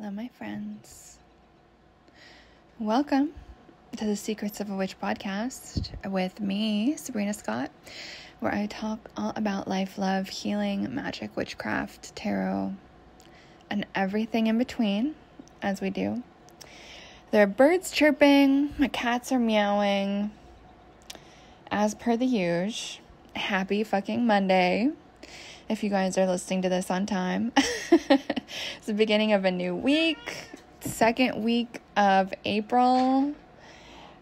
Hello, my friends. Welcome to the Secrets of a Witch podcast with me, Sabrina Scott, where I talk all about life, love, healing, magic, witchcraft, tarot, and everything in between as we do. There are birds chirping, my cats are meowing. As per the usual, happy fucking Monday if you guys are listening to this on time. it's the beginning of a new week, second week of April.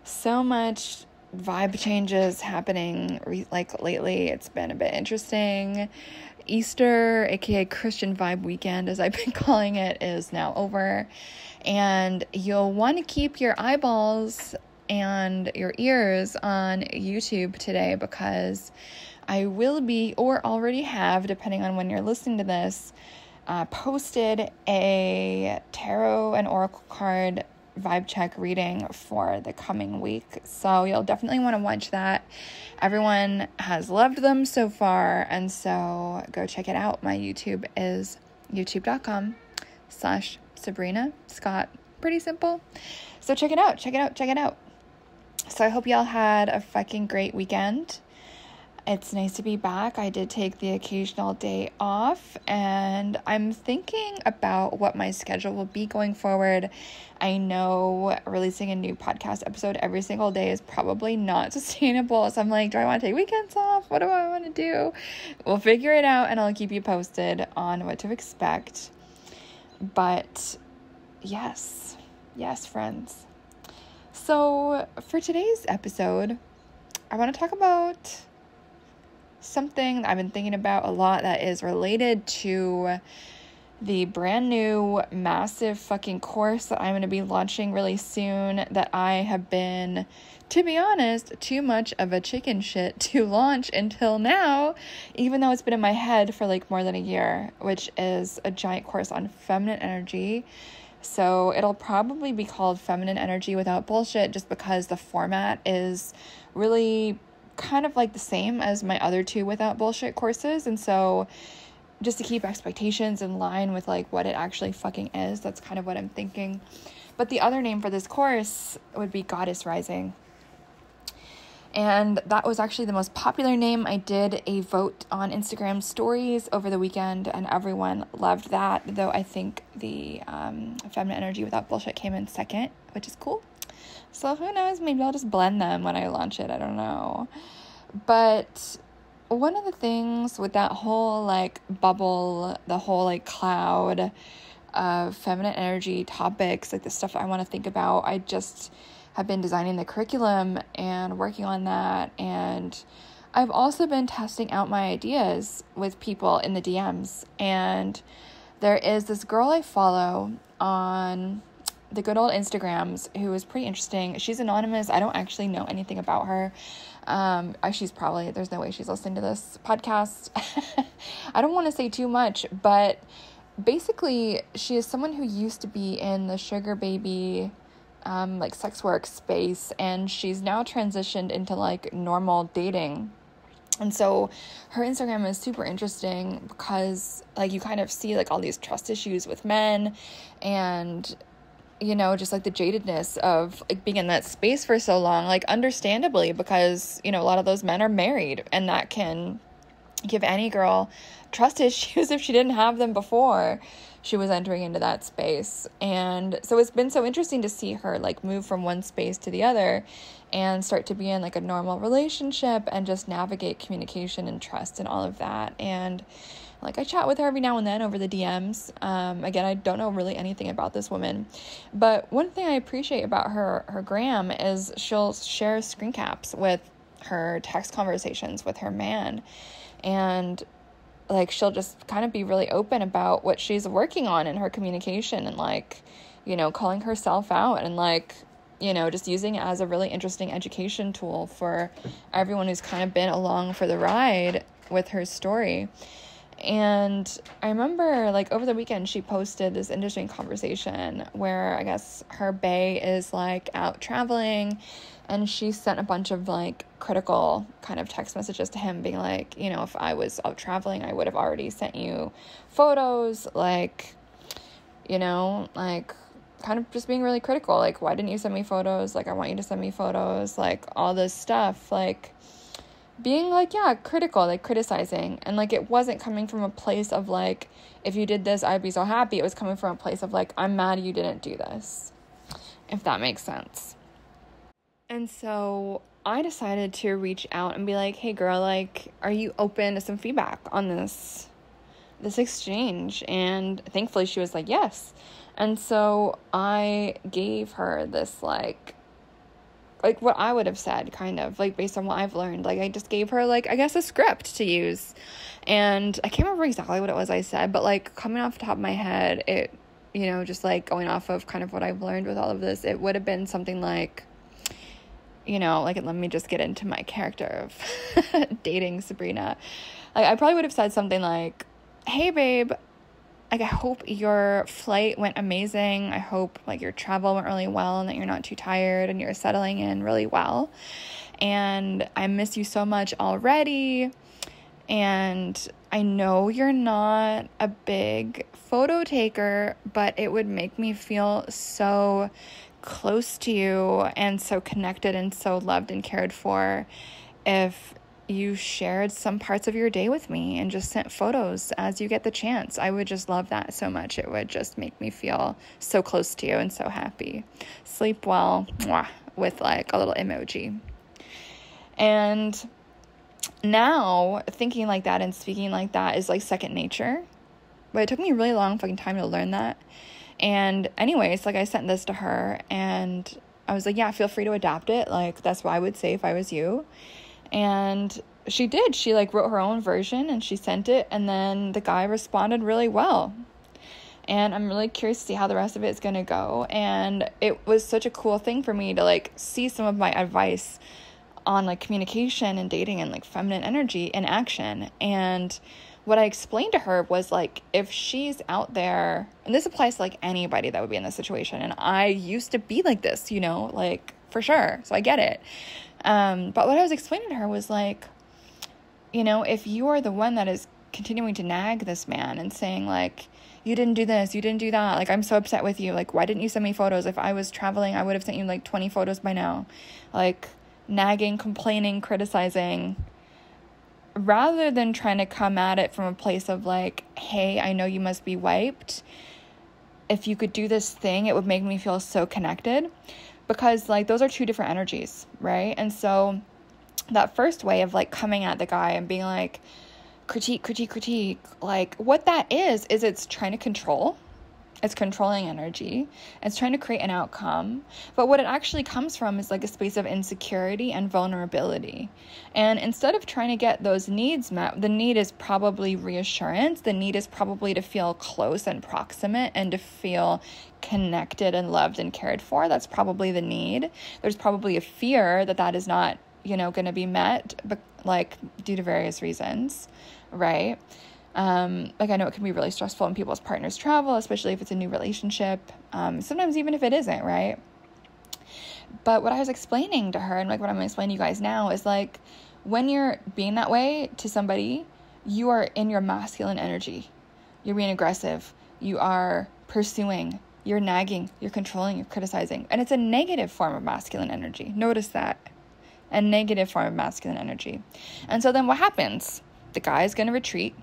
So much vibe changes happening re- like lately. It's been a bit interesting. Easter, aka Christian Vibe Weekend, as I've been calling it, is now over. And you'll want to keep your eyeballs and your ears on YouTube today because I will be, or already have, depending on when you're listening to this, uh, posted a tarot and oracle card vibe check reading for the coming week. So you'll definitely want to watch that. Everyone has loved them so far, and so go check it out. My YouTube is youtube.com slash Sabrina Scott. Pretty simple. So check it out, check it out, check it out. So I hope y'all had a fucking great weekend. It's nice to be back. I did take the occasional day off, and I'm thinking about what my schedule will be going forward. I know releasing a new podcast episode every single day is probably not sustainable. So I'm like, do I want to take weekends off? What do I want to do? We'll figure it out, and I'll keep you posted on what to expect. But yes, yes, friends. So for today's episode, I want to talk about something I've been thinking about a lot that is related to the brand new massive fucking course that I'm going to be launching really soon that I have been to be honest too much of a chicken shit to launch until now even though it's been in my head for like more than a year which is a giant course on feminine energy. So it'll probably be called feminine energy without bullshit just because the format is really kind of like the same as my other two without bullshit courses. And so just to keep expectations in line with like what it actually fucking is, that's kind of what I'm thinking. But the other name for this course would be Goddess Rising. And that was actually the most popular name. I did a vote on Instagram stories over the weekend, and everyone loved that. Though I think the um, Feminine Energy Without Bullshit came in second, which is cool. So who knows? Maybe I'll just blend them when I launch it. I don't know. But one of the things with that whole like bubble, the whole like cloud of feminine energy topics, like the stuff I want to think about, I just have been designing the curriculum and working on that. And I've also been testing out my ideas with people in the DMs. And there is this girl I follow on the good old Instagrams who is pretty interesting. She's anonymous. I don't actually know anything about her. Um, she's probably, there's no way she's listening to this podcast. I don't want to say too much, but basically, she is someone who used to be in the sugar baby, um, like sex work space, and she's now transitioned into like normal dating. And so her Instagram is super interesting because like you kind of see like all these trust issues with men and you know, just like the jadedness of like being in that space for so long, like understandably, because, you know, a lot of those men are married and that can give any girl trust issues if she didn't have them before she was entering into that space. And so it's been so interesting to see her like move from one space to the other and start to be in like a normal relationship and just navigate communication and trust and all of that. And like I chat with her every now and then over the DMs. Um, again, I don't know really anything about this woman, but one thing I appreciate about her her gram is she'll share screen caps with her text conversations with her man, and like she'll just kind of be really open about what she's working on in her communication and like you know calling herself out and like you know just using it as a really interesting education tool for everyone who's kind of been along for the ride with her story and I remember, like, over the weekend, she posted this interesting conversation where I guess her bay is like out traveling and she sent a bunch of like critical kind of text messages to him, being like, you know, if I was out traveling, I would have already sent you photos. Like, you know, like kind of just being really critical. Like, why didn't you send me photos? Like, I want you to send me photos. Like, all this stuff. Like, being like, yeah, critical, like criticizing. And like, it wasn't coming from a place of like, if you did this, I'd be so happy. It was coming from a place of like, I'm mad you didn't do this. If that makes sense. And so I decided to reach out and be like, hey girl, like, are you open to some feedback on this? this exchange and thankfully she was like yes and so I gave her this like like what I would have said kind of like based on what I've learned. Like I just gave her like I guess a script to use. And I can't remember exactly what it was I said, but like coming off the top of my head, it you know, just like going off of kind of what I've learned with all of this, it would have been something like you know, like let me just get into my character of dating Sabrina. Like I probably would have said something like, "Hey babe, like I hope your flight went amazing. I hope like your travel went really well and that you're not too tired and you're settling in really well. And I miss you so much already. And I know you're not a big photo taker, but it would make me feel so close to you and so connected and so loved and cared for if you shared some parts of your day with me and just sent photos as you get the chance. I would just love that so much. It would just make me feel so close to you and so happy. Sleep well mwah, with like a little emoji. And now thinking like that and speaking like that is like second nature. But it took me a really long fucking time to learn that. And anyways, like I sent this to her and I was like, yeah, feel free to adapt it. Like that's what I would say if I was you and she did. She like wrote her own version and she sent it and then the guy responded really well. And i'm really curious to see how the rest of it is going to go. And it was such a cool thing for me to like see some of my advice on like communication and dating and like feminine energy in action. And what i explained to her was like if she's out there and this applies to like anybody that would be in this situation and i used to be like this you know like for sure. So i get it um, but what I was explaining to her was like, you know, if you are the one that is continuing to nag this man and saying, like, you didn't do this, you didn't do that, like, I'm so upset with you, like, why didn't you send me photos? If I was traveling, I would have sent you like 20 photos by now. Like, nagging, complaining, criticizing, rather than trying to come at it from a place of, like, hey, I know you must be wiped. If you could do this thing, it would make me feel so connected because like those are two different energies, right? And so that first way of like coming at the guy and being like critique, critique, critique, like what that is is it's trying to control it's controlling energy. It's trying to create an outcome. But what it actually comes from is like a space of insecurity and vulnerability. And instead of trying to get those needs met, the need is probably reassurance. The need is probably to feel close and proximate and to feel connected and loved and cared for. That's probably the need. There's probably a fear that that is not, you know, going to be met, but like due to various reasons, right? Um, like I know it can be really stressful when people's partners travel, especially if it's a new relationship. Um, sometimes even if it isn't, right? But what I was explaining to her, and like what I'm explaining to you guys now, is like when you're being that way to somebody, you are in your masculine energy. You're being aggressive. You are pursuing. You're nagging. You're controlling. You're criticizing. And it's a negative form of masculine energy. Notice that. A negative form of masculine energy. And so then what happens? The guy is going to retreat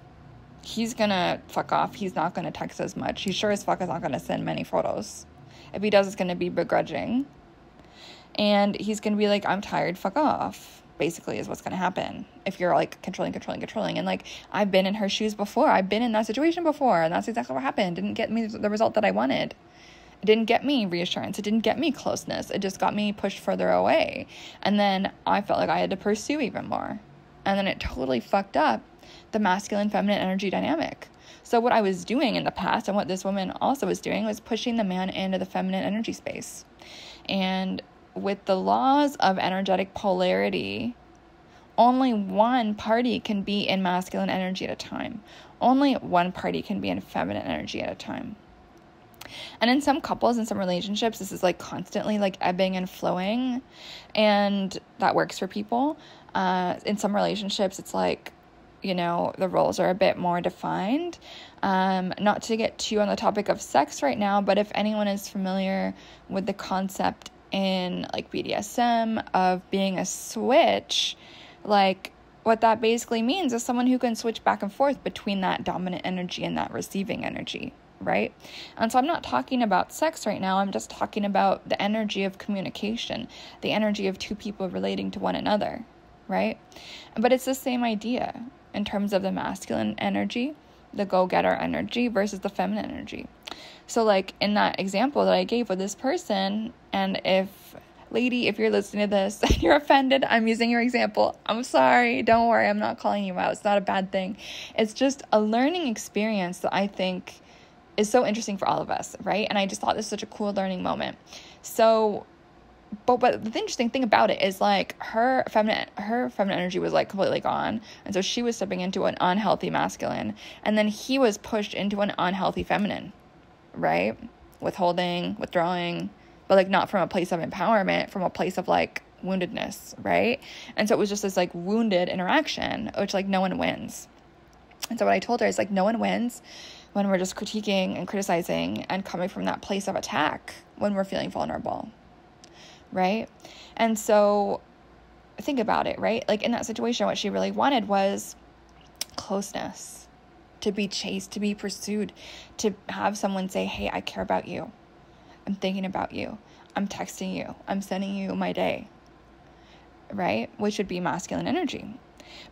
he's gonna fuck off. He's not gonna text as much. He sure as fuck is not gonna send many photos. If he does, it's gonna be begrudging. And he's gonna be like, I'm tired, fuck off. Basically, is what's gonna happen if you're like controlling, controlling, controlling. And like, I've been in her shoes before. I've been in that situation before, and that's exactly what happened. Didn't get me the result that I wanted. It didn't get me reassurance. It didn't get me closeness. It just got me pushed further away. And then I felt like I had to pursue even more. And then it totally fucked up the masculine feminine energy dynamic. So, what I was doing in the past and what this woman also was doing was pushing the man into the feminine energy space. And with the laws of energetic polarity, only one party can be in masculine energy at a time. Only one party can be in feminine energy at a time. And in some couples, and some relationships, this is like constantly like ebbing and flowing, and that works for people. Uh, in some relationships, it's like you know, the roles are a bit more defined. Um, not to get too on the topic of sex right now, but if anyone is familiar with the concept in like BDSM of being a switch, like what that basically means is someone who can switch back and forth between that dominant energy and that receiving energy, right? And so I'm not talking about sex right now, I'm just talking about the energy of communication, the energy of two people relating to one another, right? But it's the same idea in terms of the masculine energy, the go getter energy versus the feminine energy. So, like in that example that I gave with this person, and if lady, if you're listening to this and you're offended, I'm using your example. I'm sorry. Don't worry. I'm not calling you out. It's not a bad thing. It's just a learning experience that I think is so interesting for all of us, right? And I just thought this was such a cool learning moment. So, but but the interesting thing about it is like her feminine her feminine energy was like completely gone. And so she was stepping into an unhealthy masculine. And then he was pushed into an unhealthy feminine right? Withholding withdrawing but like not from a place of empowerment from a place of like woundedness right? And so it was just this like wounded interaction which like no one wins. And so what i told her is like no one wins when we're just critiquing and criticizing and coming from that place of attack when we're feeling vulnerable right? And so think about it, right? Like in that situation, what she really wanted was closeness, to be chased, to be pursued, to have someone say, Hey, I care about you. I'm thinking about you. I'm texting you. I'm sending you my day, right? Which would be masculine energy.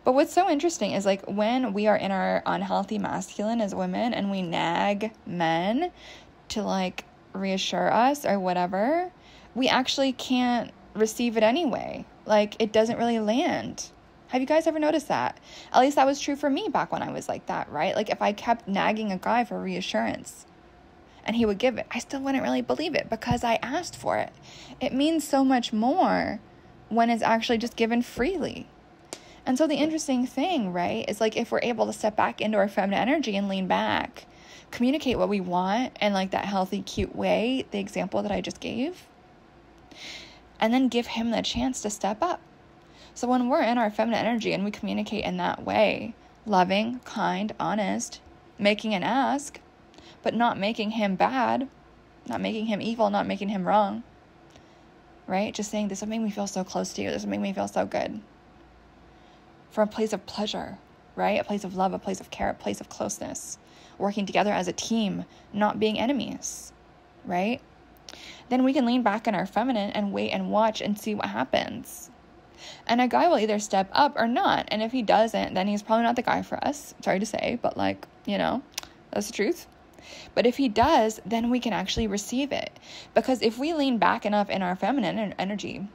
But what's so interesting is like when we are in our unhealthy masculine as women and we nag men to like reassure us or whatever, we actually can't receive it anyway. Like it doesn't really land. Have you guys ever noticed that? At least that was true for me back when I was like that, right? Like if I kept nagging a guy for reassurance and he would give it, I still wouldn't really believe it because I asked for it. It means so much more when it's actually just given freely. And so the interesting thing, right, is like if we're able to step back into our feminine energy and lean back, communicate what we want in like that healthy, cute way, the example that I just gave and then give him the chance to step up. So when we're in our feminine energy and we communicate in that way, loving, kind, honest, making an ask, but not making him bad, not making him evil, not making him wrong, right? Just saying, this will make me feel so close to you. This will make me feel so good. From a place of pleasure, right? A place of love, a place of care, a place of closeness. Working together as a team, not being enemies, right? Then we can lean back in our feminine and wait and watch and see what happens. And a guy will either step up or not. And if he doesn't, then he's probably not the guy for us. Sorry to say, but like, you know, that's the truth. But if he does, then we can actually receive it. Because if we lean back enough in our feminine energy,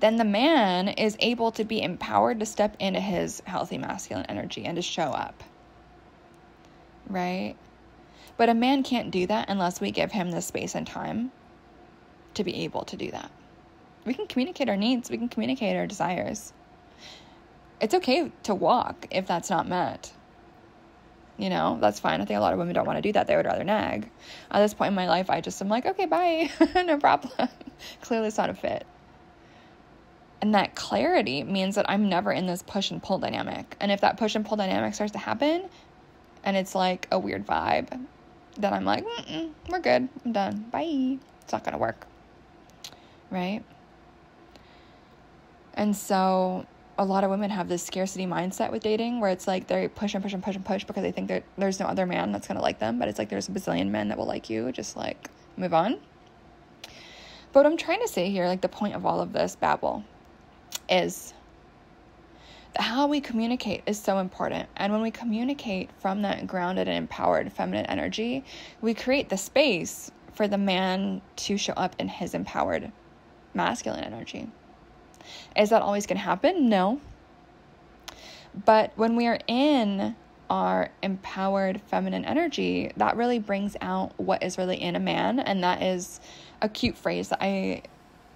then the man is able to be empowered to step into his healthy masculine energy and to show up. Right? But a man can't do that unless we give him the space and time to be able to do that. We can communicate our needs, we can communicate our desires. It's okay to walk if that's not met. You know, that's fine. I think a lot of women don't want to do that. They would rather nag. At this point in my life, I just am like, okay, bye. no problem. Clearly, it's not a fit. And that clarity means that I'm never in this push and pull dynamic. And if that push and pull dynamic starts to happen and it's like a weird vibe, then I'm like, we're good. I'm done. Bye. It's not going to work. Right? And so a lot of women have this scarcity mindset with dating where it's like they push and push and push and push because they think that there's no other man that's going to like them. But it's like there's a bazillion men that will like you. Just like move on. But what I'm trying to say here, like the point of all of this babble, is how we communicate is so important. And when we communicate from that grounded and empowered feminine energy, we create the space for the man to show up in his empowered masculine energy. Is that always going to happen? No. But when we are in our empowered feminine energy, that really brings out what is really in a man. And that is a cute phrase that I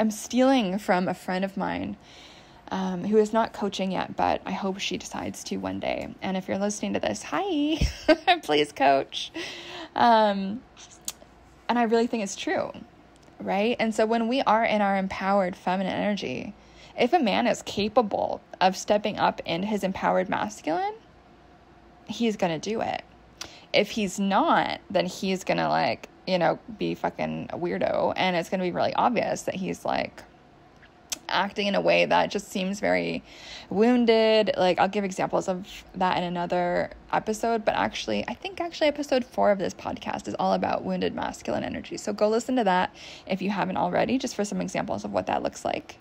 am stealing from a friend of mine um, who is not coaching yet, but I hope she decides to one day. And if you're listening to this, hi, please coach. Um, and I really think it's true, right? And so when we are in our empowered feminine energy, if a man is capable of stepping up into his empowered masculine, he's going to do it. If he's not, then he's going to like, you know, be fucking a weirdo and it's going to be really obvious that he's like acting in a way that just seems very wounded. Like, I'll give examples of that in another episode, but actually, I think actually episode four of this podcast is all about wounded masculine energy. So go listen to that if you haven't already, just for some examples of what that looks like.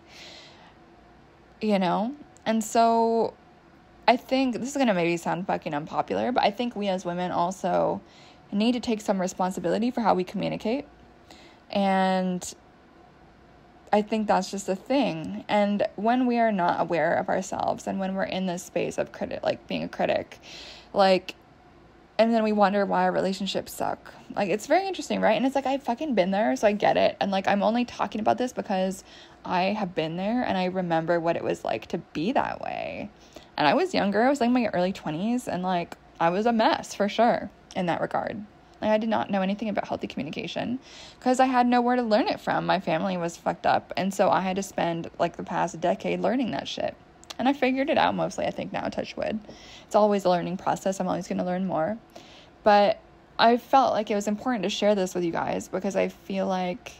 You know? And so I think this is going to maybe sound fucking unpopular, but I think we as women also need to take some responsibility for how we communicate. And I think that's just a thing. And when we are not aware of ourselves and when we're in this space of critic like being a critic, like and then we wonder why our relationships suck. Like it's very interesting, right? And it's like I've fucking been there, so I get it. And like I'm only talking about this because I have been there and I remember what it was like to be that way. And I was younger, I was like my early 20s and like I was a mess for sure in that regard. Like, I did not know anything about healthy communication because I had nowhere to learn it from. My family was fucked up. And so I had to spend like the past decade learning that shit. And I figured it out mostly, I think, now, touch wood. It's always a learning process. I'm always going to learn more. But I felt like it was important to share this with you guys because I feel like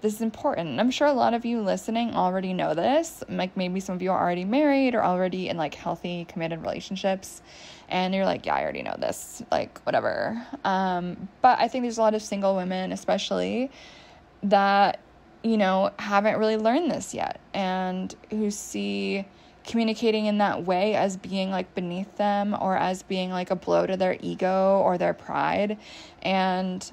this is important. I'm sure a lot of you listening already know this. Like maybe some of you are already married or already in like healthy, committed relationships and you're like, yeah, I already know this, like whatever. Um, but I think there's a lot of single women, especially, that you know haven't really learned this yet, and who see communicating in that way as being like beneath them or as being like a blow to their ego or their pride, and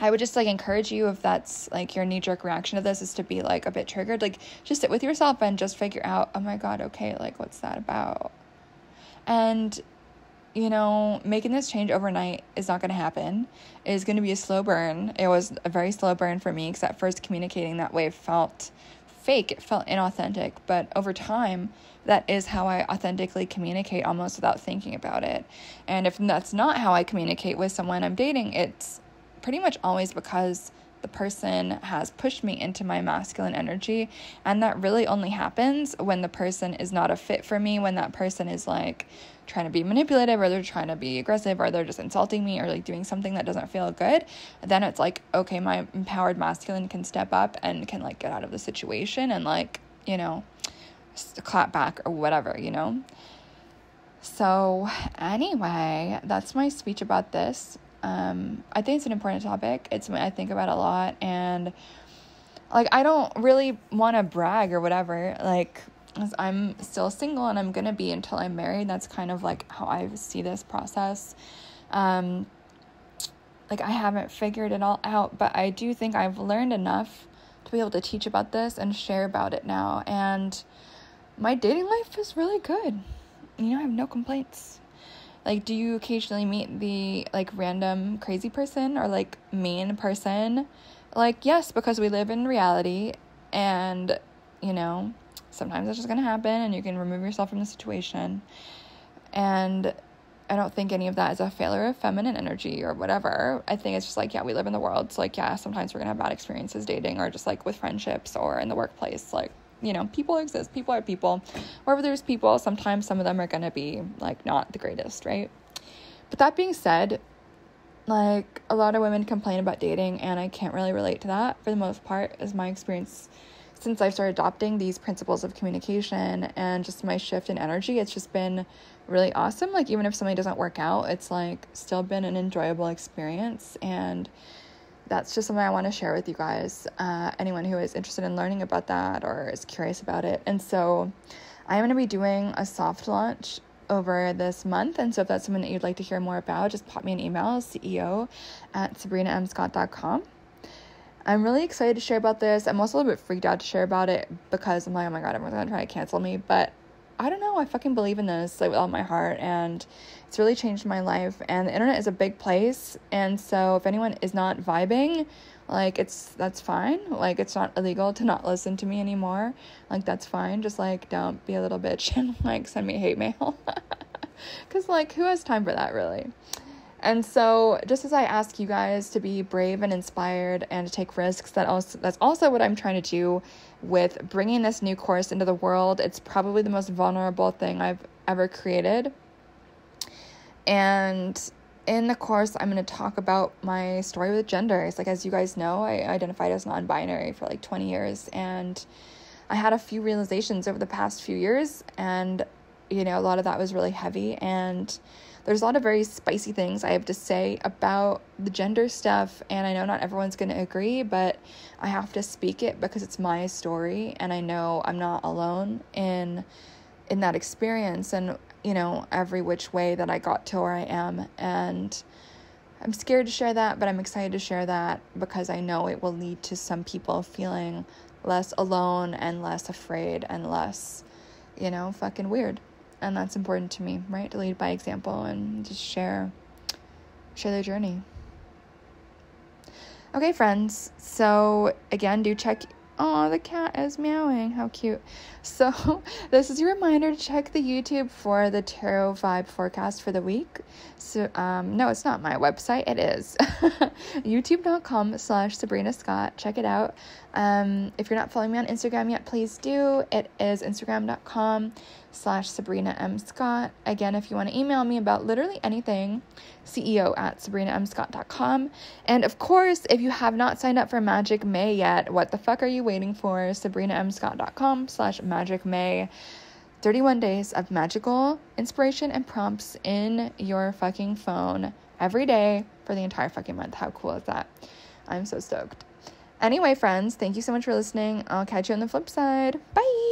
I would just like encourage you if that's like your knee jerk reaction to this is to be like a bit triggered, like just sit with yourself and just figure out, oh my God, okay, like what's that about? And you know, making this change overnight is not going to happen. It is going to be a slow burn. It was a very slow burn for me because at first communicating that way felt fake, it felt inauthentic. But over time, that is how I authentically communicate almost without thinking about it. And if that's not how I communicate with someone I'm dating, it's pretty much always because the person has pushed me into my masculine energy. And that really only happens when the person is not a fit for me, when that person is like trying to be manipulative or they're trying to be aggressive or they're just insulting me or like doing something that doesn't feel good. Then it's like, okay, my empowered masculine can step up and can like get out of the situation and like, you know, clap back or whatever, you know? So, anyway, that's my speech about this. Um, I think it's an important topic. It's something I think about a lot, and like I don't really want to brag or whatever. Like, I'm still single and I'm gonna be until I'm married. That's kind of like how I see this process. Um, like I haven't figured it all out, but I do think I've learned enough to be able to teach about this and share about it now. And my dating life is really good. You know, I have no complaints. Like, do you occasionally meet the like random crazy person or like mean person? Like, yes, because we live in reality and, you know, sometimes it's just gonna happen and you can remove yourself from the situation. And I don't think any of that is a failure of feminine energy or whatever. I think it's just like, yeah, we live in the world. So, like, yeah, sometimes we're gonna have bad experiences dating or just like with friendships or in the workplace. Like, you know, people exist, people are people. Wherever there's people, sometimes some of them are going to be like not the greatest, right? But that being said, like a lot of women complain about dating, and I can't really relate to that for the most part, as my experience since I've started adopting these principles of communication and just my shift in energy. It's just been really awesome. Like, even if something doesn't work out, it's like still been an enjoyable experience. And that's just something I want to share with you guys. Uh, anyone who is interested in learning about that or is curious about it. And so I'm going to be doing a soft launch over this month. And so if that's something that you'd like to hear more about, just pop me an email, CEO at sabrinamscott.com. I'm really excited to share about this. I'm also a little bit freaked out to share about it because I'm like, oh my god, everyone's gonna try to cancel me. But I don't know. I fucking believe in this like with all my heart, and it's really changed my life. And the internet is a big place, and so if anyone is not vibing, like it's that's fine. Like it's not illegal to not listen to me anymore. Like that's fine. Just like don't be a little bitch and like send me hate mail. Cause like who has time for that really? And so, just as I ask you guys to be brave and inspired and to take risks, that also that's also what I'm trying to do with bringing this new course into the world. It's probably the most vulnerable thing I've ever created. And in the course, I'm going to talk about my story with genders. Like, as you guys know, I identified as non binary for like 20 years. And I had a few realizations over the past few years. And, you know, a lot of that was really heavy. And there's a lot of very spicy things I have to say about the gender stuff. And I know not everyone's going to agree, but I have to speak it because it's my story. And I know I'm not alone in in that experience and you know, every which way that I got to where I am. And I'm scared to share that, but I'm excited to share that because I know it will lead to some people feeling less alone and less afraid and less, you know, fucking weird. And that's important to me, right? To lead by example and just share share their journey. Okay, friends. So again, do check Oh, the cat is meowing. How cute. So, this is your reminder to check the YouTube for the tarot vibe forecast for the week. So, um, no, it's not my website. It is youtube.com slash Sabrina Scott. Check it out. Um, if you're not following me on Instagram yet, please do. It is instagram.com slash Sabrina M. Scott. Again, if you want to email me about literally anything, CEO at SabrinaMScott.com. And of course, if you have not signed up for Magic May yet, what the fuck are you waiting for? SabrinaMScott.com slash Magic May. 31 days of magical inspiration and prompts in your fucking phone every day for the entire fucking month. How cool is that? I'm so stoked. Anyway, friends, thank you so much for listening. I'll catch you on the flip side. Bye.